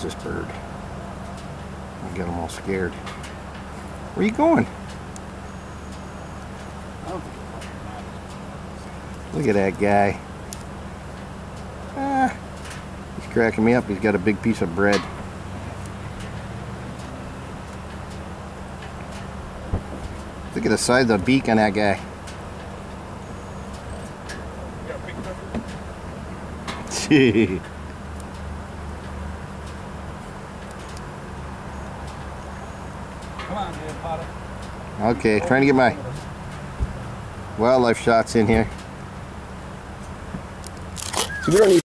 This bird? I got them all scared. Where are you going? Look at that guy. Ah, he's cracking me up. He's got a big piece of bread. Look at the size of the beak on that guy. Gee. Come on, dude, Potter. Okay, trying to get my wildlife shots in here. So we don't need